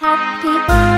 Happy birthday.